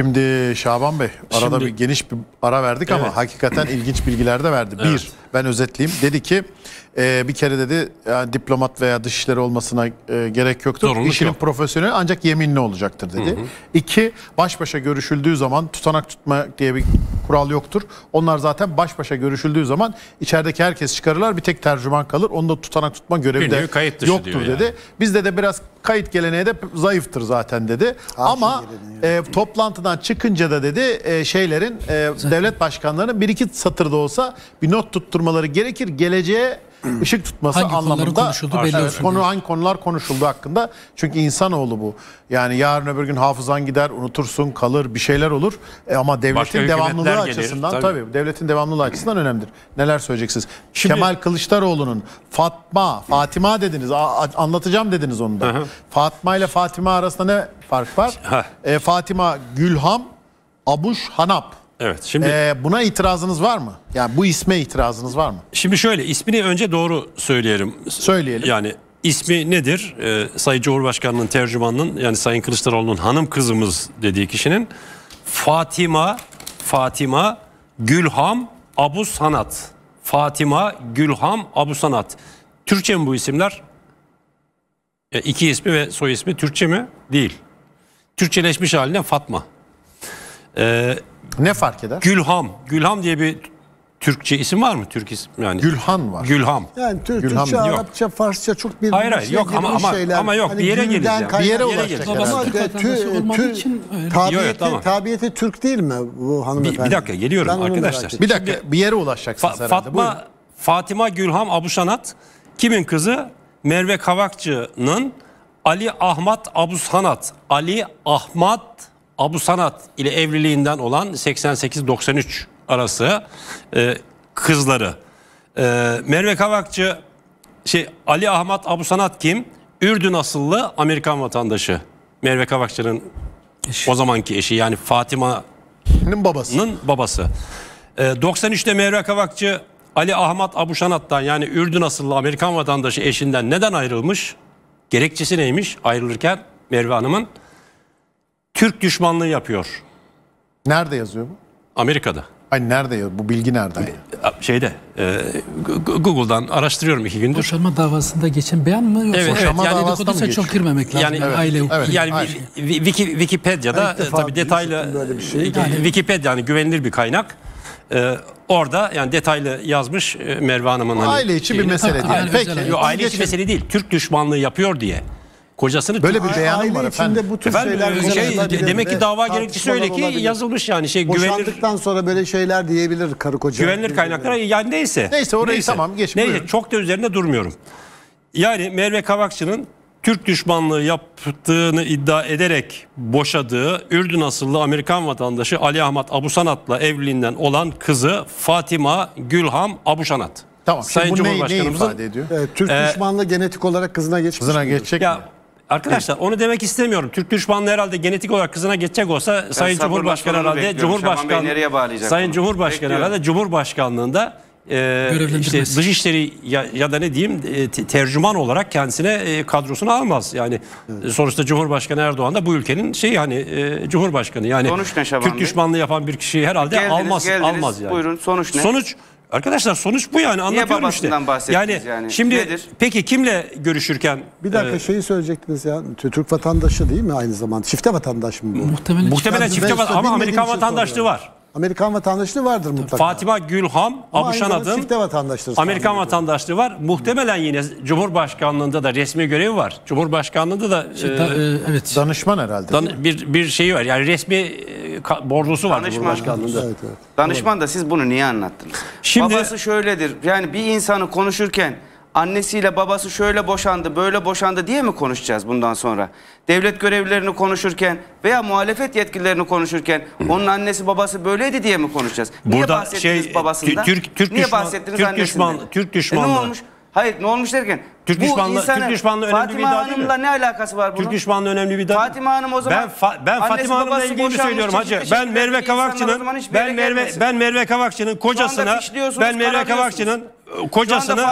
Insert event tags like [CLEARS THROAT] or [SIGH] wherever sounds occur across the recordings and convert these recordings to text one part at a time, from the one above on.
Şimdi Şaban Bey arada Şimdi- bir geniş bir ara verdik ama Evet. hakikaten ilginç bilgiler de verdi. Evet. Bir, ben özetleyeyim. Dedi ki e, bir kere dedi yani diplomat veya dışişleri olmasına e, gerek yoktur. Zorunluluk İşinin yok. profesyonel ancak yeminli olacaktır dedi. İki, baş başa görüşüldüğü zaman tutanak tutma diye bir kural yoktur. Onlar zaten baş başa görüşüldüğü zaman içerideki herkes çıkarırlar bir tek tercüman kalır. Onda tutanak tutma görevi Bir de yoktur diyor dedi. yani. Bizde de biraz kayıt geleneği de zayıftır zaten dedi. Ama e, toplantıdan çıkınca da dedi e, şeylerin e, devlet başkanlarının bir iki satırda olsa bir not tutturmaları gerekir. Geleceğe [CLEARS THROAT] ışık tutması Hangi anlamında. konuşulduğu belli Evet, olsun konu hangi konular konuşuldu hakkında. Çünkü insanoğlu bu. Yani yarın öbür gün hafızan gider, unutursun, kalır, bir şeyler olur. E, ama Başka devletin hükümetler devamlılığı gelir, açısından tabii. tabii. devletin devamlılığı açısından önemlidir. Neler söyleyeceksiniz? Şimdi- Kemal Kılıçdaroğlu'nun Fatma, Fatima dediniz. Anlatacağım dediniz onu da. Hı hı. Fatma ile Fatima arasında ne fark var? Ha. E, Fatima Gülham, Abuş Hanap. Evet. Şimdi E, buna itirazınız var mı? Yani bu isme itirazınız var mı? şimdi şöyle ismini önce doğru söyleyelim. Söyleyelim. Yani ismi nedir? Ee, Sayın Cumhurbaşkanı'nın tercümanının yani Sayın Kılıçdaroğlu'nun hanım kızımız dediği kişinin Fatima Fatima Gülham Abu Sanat. Fatima Gülham Abu Sanat. Türkçe mi bu isimler? E, iki ismi ve soy ismi Türkçe mi? Değil. Türkçeleşmiş haline Fatma. Ee, Ne fark eder? Gülham. Gülham diye bir Türkçe isim var mı? Türk isim yani. Gülhan var. Gülham. Yani Türk, Gülham Türkçe, yok. Arapça, Farsça çok bir Hayır, hayır, yok ama- ama- ama yok, bir yere geleceğim. Bir yere ulaşacak. Babası Ama Türk için tabiyeti, Yok, tamam. tabiyeti Türk değil mi bu hanımefendi? Bir, bir dakika geliyorum Ben arkadaşlar. Bir dakika bir yere ulaşacaksınız Fa- herhalde. Fatma Buyurun. Fatima Gülham Abuşanat kimin kızı? Merve Kavakçı'nın Ali Ahmet Abusanat, Ali Ahmet Abusanat ile evliliğinden olan 88-93 arası e, kızları. E, Merve Kavakçı şey Ali Ahmet Abusanat kim? Ürdün asıllı Amerikan vatandaşı. Merve Kavakçı'nın o zamanki eşi yani Fatima Nin babası. Babası. Ee, 93'te Merve Kavakçı Ali Ahmet Abuşanat'tan yani Ürdün asıllı Amerikan vatandaşı eşinden neden ayrılmış? Gerekçesi neymiş ayrılırken Merve Hanım'ın? Türk düşmanlığı yapıyor Nerede yazıyor bu? Amerika'da. Ay nerede yazıyor? Bu bilgi nereden? Şeyde e, Gu- Google'dan araştırıyorum iki gündür. Boşanma davasında geçen beyan mı yoksa Evet, evet, boşanma yani yani dedikoduysa çok girmemek lazım. Yani- Evet, aile hukuku. evet. Yani Wiki, Wikipedia'da defa tabii detaylı böyle bir şey. e, Yani- Wikipedia yani güvenilir bir kaynak. E, orada yani detaylı yazmış e, Merve Hanım'ın hani Aile içi bir şeyini. mesele Tabii, değil. yani Peki. biz aile içi geçelim. mesele değil. Türk düşmanlığı yapıyor diye. Kocasını Böyle bir beyanım var içinde efendim. bu tür Efendim, şeyler şey, demek ki dava gerekçesi öyle ki olabilir. yazılmış yani şey güvenilir Boşandıktan sonra böyle şeyler diyebilir karı koca. güvenilir kaynaklara yani neyse. Neyse, orayı tamam, geç, Neyse buyurun. çok da üzerinde durmuyorum. Yani Merve Kavakçı'nın Türk düşmanlığı yaptığını iddia ederek boşadığı Ürdün asıllı Amerikan vatandaşı Ali Ahmet Abusanat'la evliliğinden olan kızı Fatima Gülham Abusanat. Tamam. Şimdi Sayın bu ne, ne Cumhurbaşkanımızın ifade ediyor? Evet, Türk Ee, düşmanlığı genetik olarak kızına geçmiş. Kızına geçecek mi? Arkadaşlar onu demek istemiyorum. Türk düşmanlığı herhalde genetik olarak kızına geçecek olsa Sayın sabırla Cumhurbaşkanı herhalde bekliyorum. Cumhurbaşkanı nereye bağlayacak Sayın bunu? Cumhurbaşkanı Bekliyorum. herhalde Cumhurbaşkanlığında e, işte Dışişleri ya, ya da ne diyeyim e, te- tercüman olarak kendisine e, kadrosunu almaz. Yani e, sonuçta Cumhurbaşkanı Erdoğan da bu ülkenin şeyi hani e, Cumhurbaşkanı. Yani Sonuç ne Şaban Türk Bey? düşmanlığı yapan bir kişiyi herhalde Geldiniz, almaz geldiniz. almaz yani. Buyurun, sonuç ne? Sonuç Arkadaşlar sonuç bu yani anlatıyorum işte. bahsettiniz yani? şimdi Nedir? peki kimle görüşürken Bir dakika e, şeyi söyleyecektiniz ya. Türk vatandaşı değil mi aynı zamanda? Çifte vatandaş mı bu? Muhtemelen, muhtemelen Ben çifte var ama bilmediğim Amerikan vatandaşlığı soruyorum. var. Amerikan vatandaşlığı vardır mutlaka. Fatima Gülham çifte vatandaştır. Amerikan vatandaşlığı var. Muhtemelen yine Cumhurbaşkanlığında da resmi görevi var. Cumhurbaşkanlığında da e, Da- e, evet. Danışman herhalde. dan- bir bir şeyi var. Yani resmi e, bordosu var Danışman. Cumhurbaşkanlığında. Evet, evet. Danışman da siz bunu niye anlattınız? Şimdi- Babası şöyledir. Yani bir insanı konuşurken annesiyle babası şöyle boşandı, böyle boşandı diye mi konuşacağız bundan sonra? Devlet görevlilerini konuşurken veya muhalefet yetkililerini konuşurken onun annesi babası böyleydi diye mi konuşacağız? Niye Burada bahsettiniz şey, babasından? Türk- Türk Niye düşman- bahsettiniz Türk annesinden? düşman- Türk E düşmanlığı. ne olmuş? Hayır ne olmuş derken Türk düşmanlığı- insanın Türk düşmanlığı önemli bir Fatima iddia değil mi? Hanım'la ne alakası var bunun? Türk düşmanlığı önemli bir Fatima Hanım o zaman ben fa- ben Fatima Hanım'la ilgili söylüyorum çeşitli hacı. Ben Merve Kavakçı'nın ben Merve ben Merve Kavakçı'nın kocasına ben Merve. Kavakçı'nın kocasını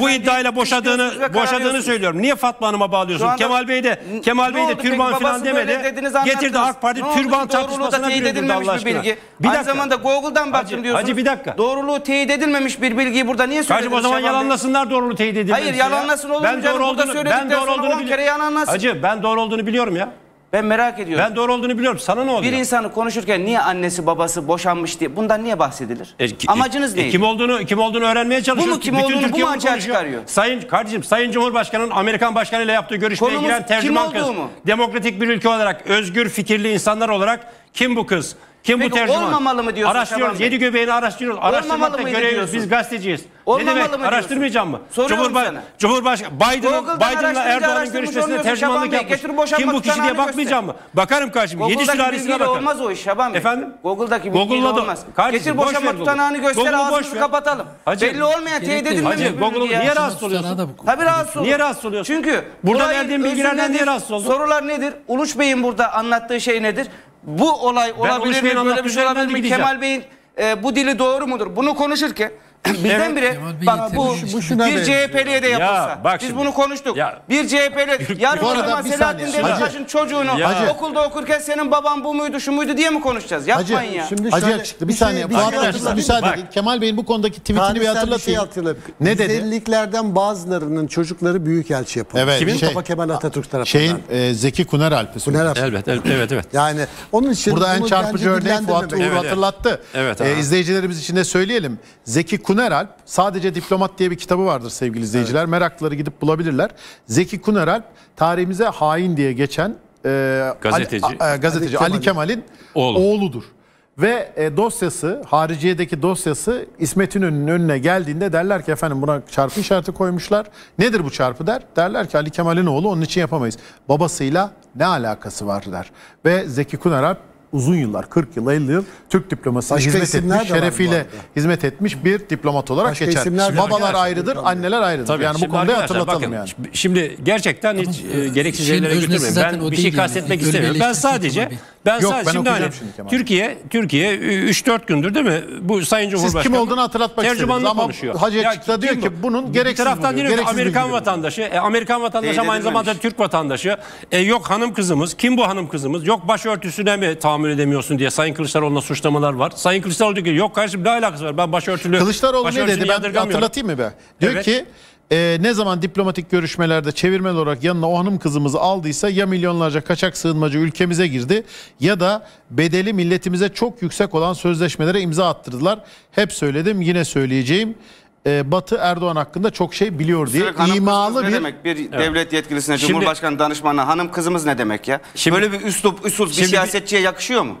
bu iddiayla boşadığını boşadığını söylüyorum. Niye Fatma Hanım'a bağlıyorsun? Kemal Bey de Kemal Bey de oldu türban falan demedi. Getirdi. AK Parti Ne oldu türban da tartışmasına edilmemiş Allah bir bilgi. Bir Aynı zamanda Google'dan baktım Hacı- diyorsunuz. Hacı bir dakika. Doğruluğu teyit edilmemiş bir bilgiyi burada niye söylediniz? Kardeşim o zaman yalanlasınlar doğruluğu teyit edilmemişse Hayır, ya. yalanlasın olur mu Ben doğru olduğunu ben doğru olduğunu on bili- kere yalanlasın. Hacı ben doğru olduğunu biliyorum ya. Ben merak ediyorum. Ben doğru olduğunu biliyorum. Sana ne oluyor? bir insanı konuşurken niye annesi babası boşanmış diye bundan niye bahsedilir? E, ki- Amacınız e, neydi? Kim olduğunu kim olduğunu öğrenmeye çalışıyoruz. Bu mu kim Bütün olduğunu bu mu açığa çıkarıyor? Sayın kardeşim Sayın Cumhurbaşkanı'nın Amerikan Başkanı ile yaptığı görüşmeye Konumuz giren tercüman kız. mu? Demokratik bir ülke olarak özgür fikirli insanlar olarak kim bu kız? Kim Peki bu tercüman? olmamalı mı diyorsun Araştırıyoruz. Yedi göbeğini araştırıyoruz. Araştırmakta diyorsun? Biz gazeteciyiz. Olmamalı ne demek? mı diyorsun? Araştırmayacağım mı? Soruyorum Cumhurba- sana. Cumhurbaşkanı Biden'ın Biden'la Erdoğan'ın görüşmesinde tercümanlık yapmış. Kim bu kişi diye bakmayacağım mı? Bakarım kardeşim. Yedi sülalesine bakarım. olmaz o iş Şaban Bey. Efendim? Google'daki bilgiyle olmaz. Kardeşim, Getir boş boşanma tutanağını göster ver. kapatalım. Hacı, Belli olmayan teyit edilmemiş Google'u niye rahatsız oluyorsun? Tabii rahatsız olur. Niye rahatsız oluyorsun? Çünkü Burada özü bilgilerden niye rahatsız oldun? Sorular nedir? Uluç Bey'in burada anlattığı şey nedir? Bu olay olabilir mi? Böyle bir şey olabilir mi? Kemal Bey'in e, bu dili doğru mudur? Bunu konuşurken [CLEARS THROAT] birdenbire Bey bak bu. Bu şuna bir. CHP'liye de yapılsa. bak Biz şimdi. bunu konuştuk. Ya. Bir CHP'li yarın Bu o arada zaman bir Selahattin. Demirtaş'ın çocuğunu Ya. okulda okurken senin baban bu muydu şu muydu diye mi konuşacağız? Yapmayın ya. Şimdi Hacı şöyle- yakışıklı bir bir şey- saniye. bir Fuat şey hatırlatayım. müsaade Bak. edin. Kemal Bey'in bu konudaki tweetini bir Tarihsel bir şey hatırlatayım. Ne dedi? 150'liklerden bazılarının çocukları büyükelçi yapıldı. Evet, Kimin? şey- Mustafa Kemal Atatürk tarafından. Şeyin e, Zeki Kuner Alp'i Kuner Alp. Evet, evet, evet, evet. Yani onun için Burada en çarpıcı örneği Fuat Uğur. Evet, evet. hatırlattı. Evet, aha. izleyicilerimiz için de söyleyelim. Zeki Kuneralp sadece diplomat diye bir kitabı vardır sevgili izleyiciler. Meraklıları gidip bulabilirler. Zeki Kuneralp tarihimize hain diye geçen e, Gazeteci. Ali, a- e, gazeteci Ali Ali Kemal'in Oğlu. oğludur. Ve e, dosyası, hariciyedeki dosyası İsmet İnönü'nün önüne geldiğinde derler ki efendim buna çarpı işareti koymuşlar. Nedir bu çarpı der? Derler ki Ali Kemal'in oğlu onun için yapamayız. Babasıyla ne alakası var der. Ve Zeki Kuneralp uzun yıllar 40 yıl 50 yıl Türk diplomasına Başka hizmet etmiş şerefiyle hizmet etmiş bir diplomat olarak Başka geçer. Babalar ayrıdır, anneler ayrıdır. Tabii. yani bu Şimdi konuda hatırlatalım bakın, yani. Şimdi gerçekten hiç e, gereksiz öznesi götürmeyin. Ben bir şey yani. kastetmek Öyle istemiyorum. Ben sadece. Ben Yok, sadece ben şimdi hani şimdi Kemal. Türkiye Türkiye 3-4 gündür değil mi? Bu Sayın Cumhurbaşkanı kim olduğunu hatırlatmak tercümanla istediniz ama konuşuyor. Hacı Ya Açık'ta diyor ki bu? bunun Bir gereksiz taraftan buluyor, diyor ki Amerikan vatandaşı. E, Amerikan vatandaşı ama aynı zamanda. Türk vatandaşı. E, yok hanım kızımız. Kim bu hanım kızımız? Yok başörtüsüne mi tahammül edemiyorsun diye Sayın Kılıçdaroğlu'na suçlamalar var. Sayın Kılıçdaroğlu diyor ki yok kardeşim ne alakası var? Ben başörtülü Kılıçdaroğlu ne dedi ben hatırlatayım mı be? Diyor Evet. ki e, ne zaman diplomatik görüşmelerde çevirmen olarak yanına o hanım kızımızı aldıysa ya milyonlarca kaçak sığınmacı ülkemize girdi ya da bedeli milletimize çok yüksek olan sözleşmelere imza attırdılar. Hep söyledim yine söyleyeceğim. E, Batı Erdoğan hakkında çok şey biliyor diye hanım imalı bir ne demek? Bir devlet yetkilisine, Şimdi- Cumhurbaşkanı danışmanına hanım kızımız ne demek ya? Şimdi- Böyle bir üslup, üslup bir Şimdi bir- siyasetçiye yakışıyor mu?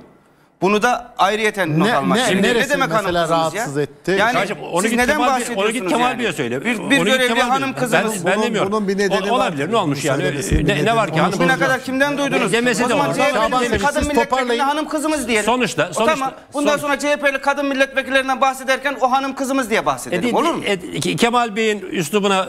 Bunu da ayrıyeten not Ne- almak. ne- Şimdi neresi mesela ya? rahatsız etti? Yani Kardeşim, onu siz git neden Kemal Bey- bahsediyorsunuz onu git Kemal yani? Bey'e söyle. Bir, Onu bir git görevli Kemal hanım Ben- kızımız. ben Bunun- demiyorum. bunun bir nedeni O- var. olabilir. Ne olmuş yani? söylemesinin bir Ne, ne var ki var. hanım Bugüne kızı- kadar kimden duydunuz? Demesi o de zaman olur. CHP'li Şaban Bey, kadın toparlayın. hanım kızımız diyelim. Sonuçta- O sonuçta- tamam. Bundan sonuç- sonra CHP'li kadın milletvekillerinden bahsederken o hanım kızımız diye bahsedelim. E, Olur mu? e, Ke- Kemal Bey'in üslubuna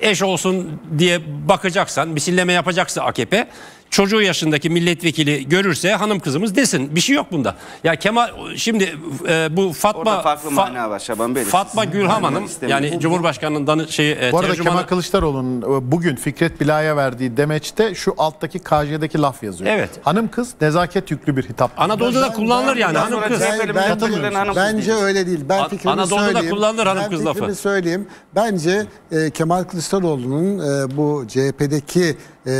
e, eş olsun diye bakacaksan, misilleme yapacaksa AKP, çocuğu yaşındaki milletvekili görürse hanım kızımız desin. Bir şey yok bunda. Ya Kemal şimdi e, bu Fatma Orada farklı Fa- mana var Şaban Bey. Fatma Gülhan Hanım yani Cumhurbaşkanı'nın danı, şeyi e, Bu arada tercümanı- Kemal Kılıçdaroğlu'nun e, bugün Fikret Bila'ya verdiği demeçte şu alttaki KJ'deki laf yazıyor. Evet. Hanım kız nezaket yüklü bir hitap. Anadolu'da da Ben- kullanılır ben- yani ben- hanım kız. Ben- kız Bence öyle değil. Ben An- fikrimi Anadolu'da söyleyeyim. kullanılır hanım ben kız fikrimi lafı. söyleyeyim. Bence e, Kemal Kılıçdaroğlu'nun e, bu CHP'deki e,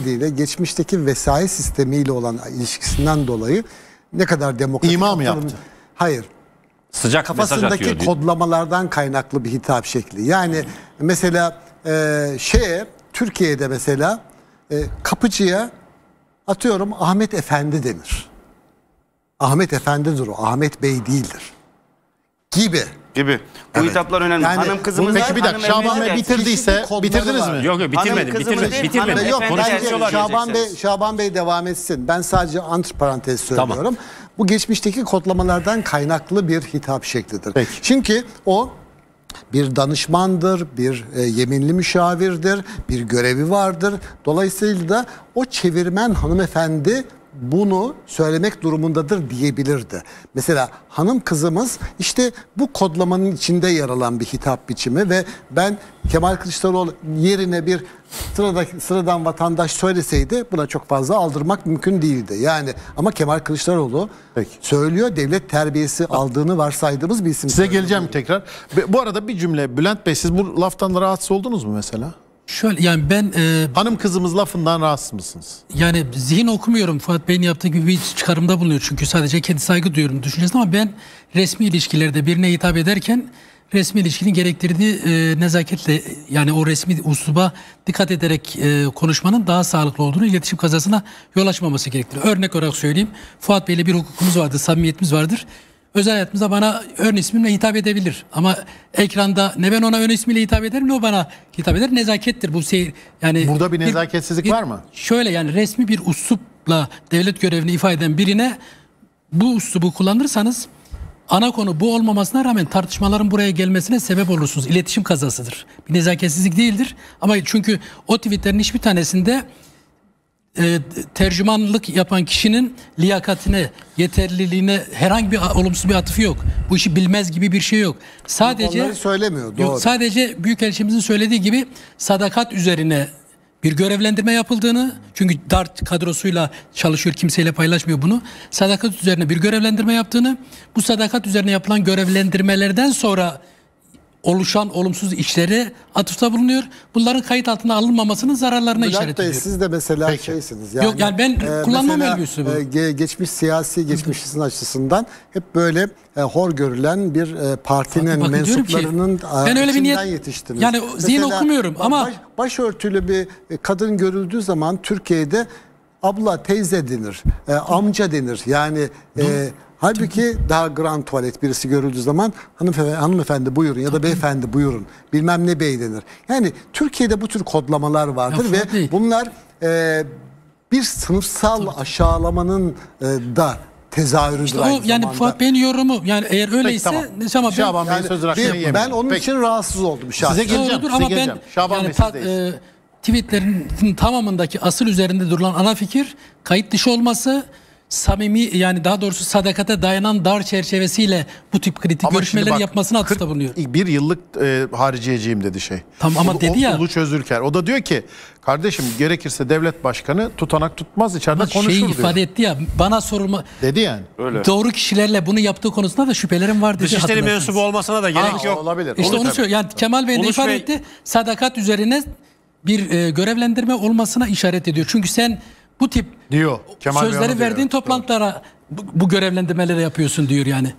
müktesebatı nedeniyle geçmişteki vesayet sistemiyle olan ilişkisinden dolayı ne kadar demokratik... İma mı yaptı? Hayır. Sıcak mesaj atıyor Kafasındaki kodlamalardan kaynaklı bir hitap şekli. Yani mesela e, şeye Türkiye'de mesela e, kapıcıya atıyorum Ahmet Efendi denir. Ahmet Efendidir o. Ahmet Bey değildir. Gibi. Gibi. Bu hitaplar önemli. Yani hanım kızımız Peki bir dakika Şaban Bey bitirdiyse bitirdiniz mi? Yok yok bitirmedim. Bitirmedim. değil, bitirmedim. Yok bence Şaban Bey. Şaban Bey devam etsin. Ben sadece anti parantez söylüyorum. Bu geçmişteki kodlamalardan kaynaklı bir hitap şeklidir. Peki. Çünkü o bir danışmandır, bir e, yeminli müşavirdir, bir görevi vardır. Dolayısıyla da o çevirmen hanımefendi bunu söylemek durumundadır diyebilirdi. Mesela hanım kızımız işte bu kodlamanın içinde yer alan bir hitap biçimi ve ben Kemal Kılıçdaroğlu yerine bir sıradaki sıradan vatandaş söyleseydi buna çok fazla aldırmak mümkün değildi. Yani ama Kemal Kılıçdaroğlu Peki. söylüyor devlet terbiyesi aldığını varsaydığımız bir isim. Size söylüyor. geleceğim tekrar. Bu arada bir cümle Bülent Bey siz bu laftan rahatsız oldunuz mu mesela? Şöyle yani ben e, Hanım kızımız lafından rahatsız mısınız? yani zihin okumuyorum Fuat Bey'in yaptığı gibi bir çıkarımda bulunuyor. Çünkü sadece kendi saygı duyuyorum düşüncesine ama ben resmi ilişkilerde birine hitap ederken resmi ilişkinin gerektirdiği e, nezaketle yani o resmi usluba dikkat ederek e, konuşmanın daha sağlıklı olduğunu iletişim kazasına yol açmaması gerektirir. Örnek olarak söyleyeyim. Fuat Bey'le bir hukukumuz vardır, samimiyetimiz vardır. Özel hayatımızda bana ön ismimle hitap edebilir. Ama ekranda ne ben ona ön ismiyle hitap ederim ne o bana hitap eder. Nezakettir bu seyir. Yani Burada bir nezaketsizlik var mı? Şöyle yani resmi bir uslupla devlet görevini ifade eden birine bu uslubu kullanırsanız ana konu bu olmamasına rağmen tartışmaların buraya gelmesine sebep olursunuz. İletişim kazasıdır. Bir nezaketsizlik değildir. Ama çünkü o tweetlerin hiçbir tanesinde e, tercümanlık yapan kişinin liyakatine, yeterliliğine herhangi bir olumsuz bir atıfı yok. Bu işi bilmez gibi bir şey yok. Sadece Onları söylemiyor, doğru. Yok, sadece Büyükelçimizin söylediği gibi sadakat üzerine bir görevlendirme yapıldığını çünkü dar kadrosuyla çalışıyor kimseyle paylaşmıyor bunu. Sadakat üzerine bir görevlendirme yaptığını bu sadakat üzerine yapılan görevlendirmelerden sonra oluşan olumsuz işlere atıfta bulunuyor. Bunların kayıt altına alınmamasının zararlarına Bülent işaret Bey ediyor. siz de mesela Peki. şeysiniz. Yok, yani ben kullanmam mesela, öyle bir üslubu. e, ge- geçmiş siyasi geçmişinizin açısından hep böyle e, hor görülen bir e, partinin Bakın diyorum ki, mensuplarının e, ben öyle bir niyet- yetiştiniz. yani zihin okumuyorum ama- baş- başörtülü bir e, kadın görüldüğü zaman Türkiye'de abla teyze denir, e, amca denir. Yani e, halbuki daha grand tuvalet birisi görüldüğü zaman hanımefendi, hanımefendi buyurun ya da beyefendi buyurun bilmem ne bey denir. Yani Türkiye'de bu tür kodlamalar vardır Ya ve Bey. bunlar e, bir sınıfsal aşağılamanın e, da tezahürüdür İşte o aynı yani zamanda. Fuat Bey'in yorumu yani eğer öyleyse tamam. ama ben, Şaban Bey'in Yani sözü hakkını bir- ben onun Peki. için rahatsız oldum şahsen. Size geleceğim, Doğrudur size ama ben geleceğim. Şaban yani Bey, ta- sizdeyiz. e, tweetlerin tamamındaki asıl üzerinde durulan ana fikir kayıt dışı olması samimi yani daha doğrusu sadakate dayanan dar çerçevesiyle bu tip kritik Ama görüşmeleri bak, yapmasına atıfta 40 bulunuyor. Bir yıllık e, hariciyeciyim dedi şey. Tamam ama Ulu- dedi ya- Ulu Çözülker. O da diyor ki kardeşim gerekirse devlet başkanı tutanak tutmaz içeride Ama konuşur şeyi diyor. ifade etti ya bana sorulma Dedi yani. doğru kişilerle bunu yaptığı konusunda da şüphelerim var dedi. Dışişleri mensubu olmasına da gerek Aa, yok. olabilir. İşte Olur onu söylüyor. Yani Kemal Bey de ifade Bey- etti. Sadakat üzerine bir e, görevlendirme olmasına işaret ediyor. Çünkü sen bu tip Diyor. Kemal sözleri diyor. verdiğin toplantılara bu, bu görevlendirmeleri yapıyorsun diyor yani.